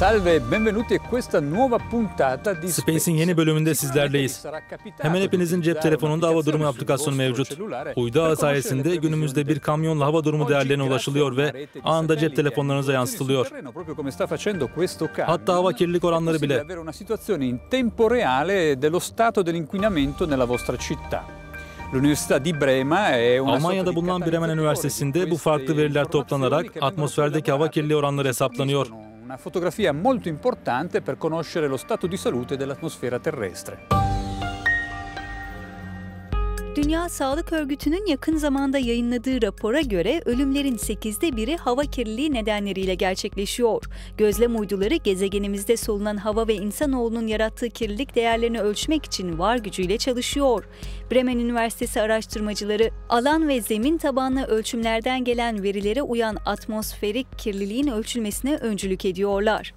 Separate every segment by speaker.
Speaker 1: Salve e benvenuti a questa nuova puntata di
Speaker 2: Space'in yeni bölümünde sizlerleyiz. Hemen hepinizin cep telefonunda hava durumu aplikasyonu mevcut. Uydu ağı sayesinde günümüzde bir kamyonla hava durumu değerlerine ulaşılıyor ve anında cep telefonlarınıza yansıtılıyor. Hatta hava kirlilik oranları bile. Almanya'da bulunan Bremen Üniversitesi'nde bu farklı veriler toplanarak atmosferdeki hava kirliliği oranları hesaplanıyor.
Speaker 1: Una fotografia molto importante per conoscere lo stato di salute dell'atmosfera terrestre.
Speaker 3: Dünya Sağlık Örgütü'nün yakın zamanda yayınladığı rapora göre ölümlerin 8'de biri hava kirliliği nedenleriyle gerçekleşiyor. Gözlem uyduları gezegenimizde solunan hava ve insanoğlunun yarattığı kirlilik değerlerini ölçmek için var gücüyle çalışıyor. Bremen Üniversitesi araştırmacıları alan ve zemin tabanlı ölçümlerden gelen verilere uyan atmosferik kirliliğin ölçülmesine öncülük ediyorlar.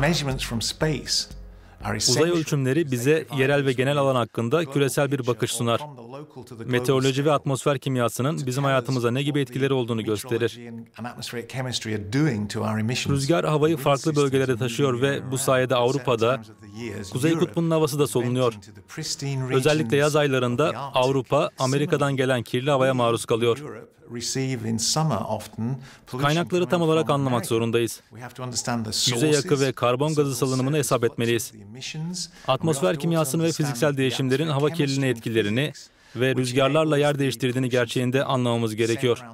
Speaker 4: measurements from space
Speaker 2: Uzay ölçümleri bize yerel ve genel alan hakkında küresel bir bakış sunar. Meteoroloji ve atmosfer kimyasının bizim hayatımıza ne gibi etkileri olduğunu gösterir. Rüzgar havayı farklı bölgelere taşıyor ve bu sayede Avrupa'da Kuzey Kutbu'nun havası da solunuyor. Özellikle yaz aylarında Avrupa, Amerika'dan gelen kirli havaya maruz kalıyor. Kaynakları tam olarak anlamak zorundayız. Yüzey yakı ve karbon gazı salınımını hesap etmeliyiz. Atmosfer kimyasını ve fiziksel değişimlerin hava kirliliğine etkilerini ve rüzgarlarla yer değiştirdiğini gerçeğinde anlamamız gerekiyor.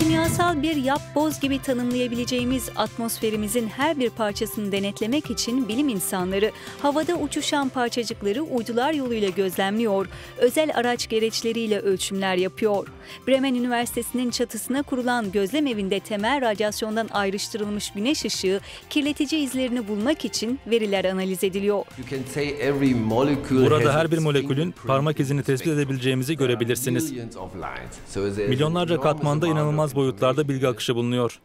Speaker 3: Kimyasal bir yap boz gibi tanımlayabileceğimiz atmosferimizin her bir parçasını denetlemek için bilim insanları havada uçuşan parçacıkları uydular yoluyla gözlemliyor, özel araç gereçleriyle ölçümler yapıyor. Bremen Üniversitesi'nin çatısına kurulan gözlem evinde temel radyasyondan ayrıştırılmış güneş ışığı kirletici izlerini bulmak için veriler analiz ediliyor.
Speaker 2: Burada her bir molekülün parmak izini tespit edebileceğimizi görebilirsiniz. Milyonlarca katmanda inanılmaz boyutlarda bilgi akışı bulunuyor.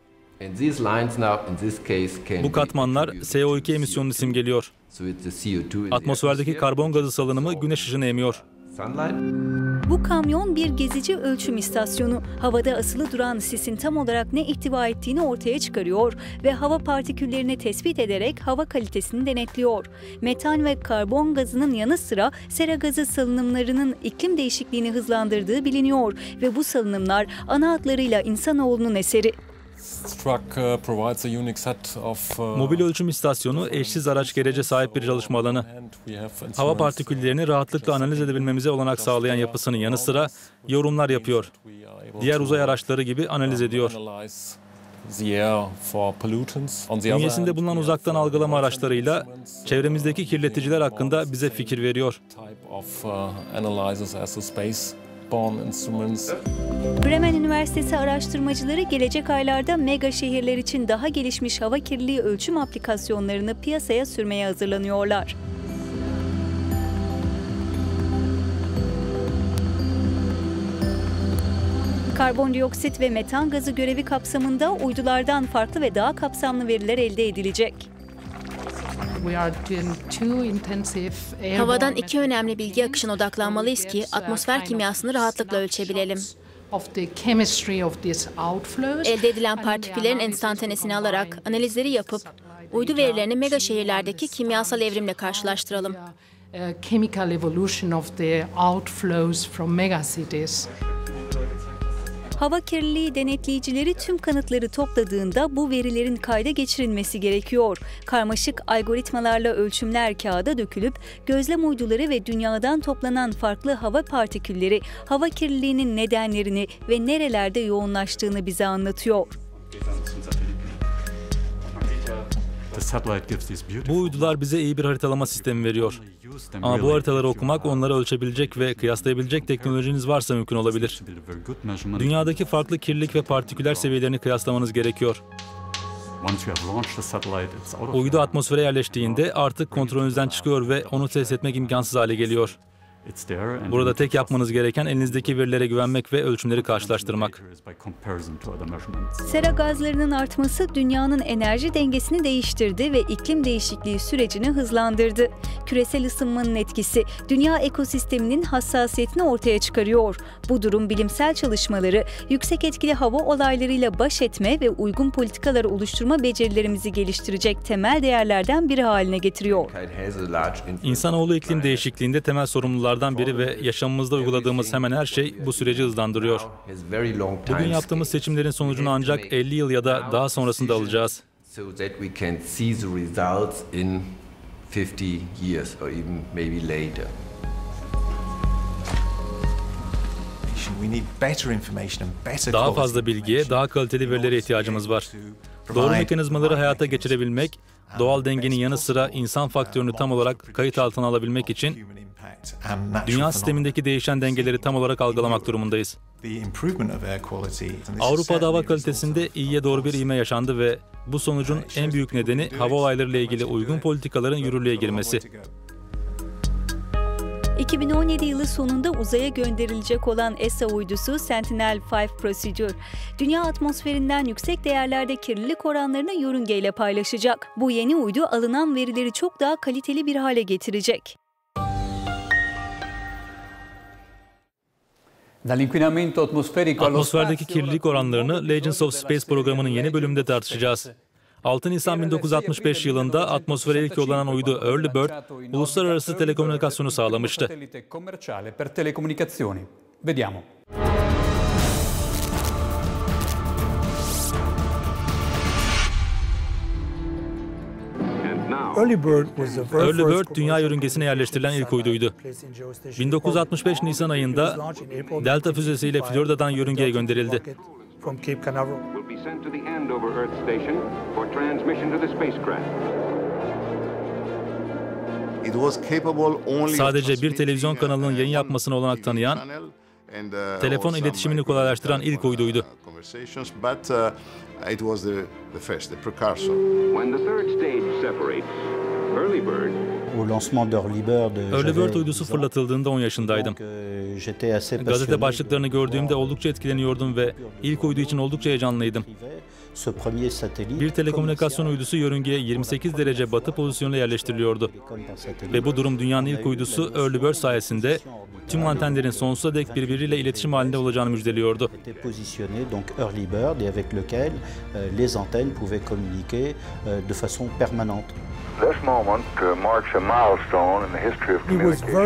Speaker 2: Bu katmanlar CO2 emisyonunu simgeliyor. Atmosferdeki karbon gazı salınımı güneş ışını emiyor.
Speaker 3: Bu kamyon bir gezici ölçüm istasyonu. Havada asılı duran sisin tam olarak ne ihtiva ettiğini ortaya çıkarıyor ve hava partiküllerini tespit ederek hava kalitesini denetliyor. Metan ve karbon gazının yanı sıra sera gazı salınımlarının iklim değişikliğini hızlandırdığı biliniyor ve bu salınımlar ana hatlarıyla insanoğlunun eseri.
Speaker 2: Mobil ölçüm istasyonu eşsiz araç gerece sahip bir çalışma alanı. Hava partiküllerini rahatlıkla analiz edebilmemize olanak sağlayan yapısının yanı sıra yorumlar yapıyor. Diğer uzay araçları gibi analiz ediyor. Bünyesinde bulunan uzaktan algılama araçlarıyla çevremizdeki kirleticiler hakkında bize fikir veriyor.
Speaker 3: Bremen Üniversitesi araştırmacıları gelecek aylarda mega şehirler için daha gelişmiş hava kirliliği ölçüm aplikasyonlarını piyasaya sürmeye hazırlanıyorlar. Karbondioksit ve metan gazı görevi kapsamında uydulardan farklı ve daha kapsamlı veriler elde edilecek.
Speaker 5: Havadan iki önemli bilgi akışına odaklanmalıyız ki atmosfer kimyasını rahatlıkla ölçebilelim. Elde edilen partiküllerin enstantanesini alarak analizleri yapıp uydu verilerini mega şehirlerdeki kimyasal evrimle karşılaştıralım.
Speaker 6: chemical evolution of the outflows from megacities.
Speaker 3: Hava kirliliği denetleyicileri tüm kanıtları topladığında bu verilerin kayda geçirilmesi gerekiyor. Karmaşık algoritmalarla ölçümler kağıda dökülüp gözlem uyduları ve dünyadan toplanan farklı hava partikülleri hava kirliliğinin nedenlerini ve nerelerde yoğunlaştığını bize anlatıyor.
Speaker 2: Bu uydular bize iyi bir haritalama sistemi veriyor. Ama bu haritaları okumak onları ölçebilecek ve kıyaslayabilecek teknolojiniz varsa mümkün olabilir. Dünyadaki farklı kirlilik ve partiküler seviyelerini kıyaslamanız gerekiyor. Uydu atmosfere yerleştiğinde artık kontrolünüzden çıkıyor ve onu test etmek imkansız hale geliyor. Burada tek yapmanız gereken elinizdeki verilere güvenmek ve ölçümleri karşılaştırmak.
Speaker 3: Sera gazlarının artması dünyanın enerji dengesini değiştirdi ve iklim değişikliği sürecini hızlandırdı. Küresel ısınmanın etkisi dünya ekosisteminin hassasiyetini ortaya çıkarıyor. Bu durum bilimsel çalışmaları, yüksek etkili hava olaylarıyla baş etme ve uygun politikalar oluşturma becerilerimizi geliştirecek temel değerlerden biri haline getiriyor.
Speaker 2: İnsanoğlu iklim değişikliğinde temel sorumlulardan biri ve yaşamımızda uyguladığımız hemen her şey bu süreci hızlandırıyor. Bugün yaptığımız seçimlerin sonucunu ancak 50 yıl ya da daha sonrasında alacağız.
Speaker 4: 50 years or even maybe later.
Speaker 2: Daha fazla bilgiye, daha kaliteli verilere ihtiyacımız var. Doğru mekanizmaları hayata geçirebilmek, doğal dengenin yanı sıra insan faktörünü tam olarak kayıt altına alabilmek için dünya sistemindeki değişen dengeleri tam olarak algılamak durumundayız. Avrupa'da hava kalitesinde iyiye doğru bir ivme yaşandı ve bu sonucun en büyük nedeni hava olaylarıyla ilgili uygun politikaların yürürlüğe girmesi.
Speaker 3: 2017 yılı sonunda uzaya gönderilecek olan ESA uydusu Sentinel-5 Procedure, dünya atmosferinden yüksek değerlerde kirlilik oranlarını yörüngeyle paylaşacak. Bu yeni uydu alınan verileri çok daha kaliteli bir hale getirecek.
Speaker 2: Atmosferdeki kirlilik oranlarını Legends of Space programının yeni bölümünde tartışacağız. 6 Nisan 1965 yılında atmosfere ilk yollanan uydu Early Bird, uluslararası telekomünikasyonu sağlamıştı. Vediamo. Early Bird, dünya yörüngesine yerleştirilen ilk uyduydu. 1965 Nisan ayında Delta füzesiyle Florida'dan yörüngeye gönderildi. Sadece bir televizyon kanalının yayın yapmasına olanak tanıyan, telefon iletişimini kolaylaştıran ilk uyduydu. It was the, the first, the precursor. When the third stage separates, Early Bird Early Bird uydusu fırlatıldığında 10 yaşındaydım. Euh, Gazete başlıklarını gördüğümde oldukça etkileniyordum ve ilk uydu için oldukça heyecanlıydım. Bir telekomünikasyon uydusu yörüngeye 28 derece batı pozisyonuna yerleştiriliyordu. Ve bu durum dünyanın ilk uydusu Early Bird sayesinde tüm antenlerin sonsuza dek birbiriyle iletişim halinde olacağını müjdeliyordu.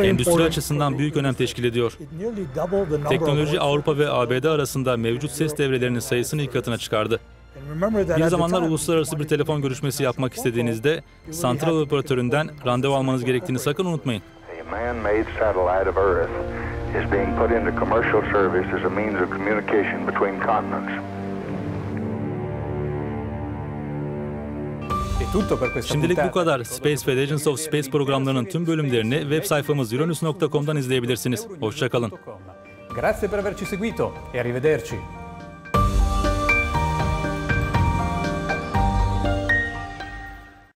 Speaker 2: Endüstri açısından büyük önem teşkil ediyor. Teknoloji Avrupa ve ABD arasında mevcut ses devrelerinin sayısını ilk katına çıkardı. Bir zamanlar uluslararası bir telefon görüşmesi yapmak istediğinizde santral operatöründen randevu almanız gerektiğini sakın unutmayın. Şimdilik bu kadar. Space ve Legends of Space programlarının tüm bölümlerini web sayfamız uranus.com'dan izleyebilirsiniz. Hoşçakalın. Grazie per averci seguito e arrivederci.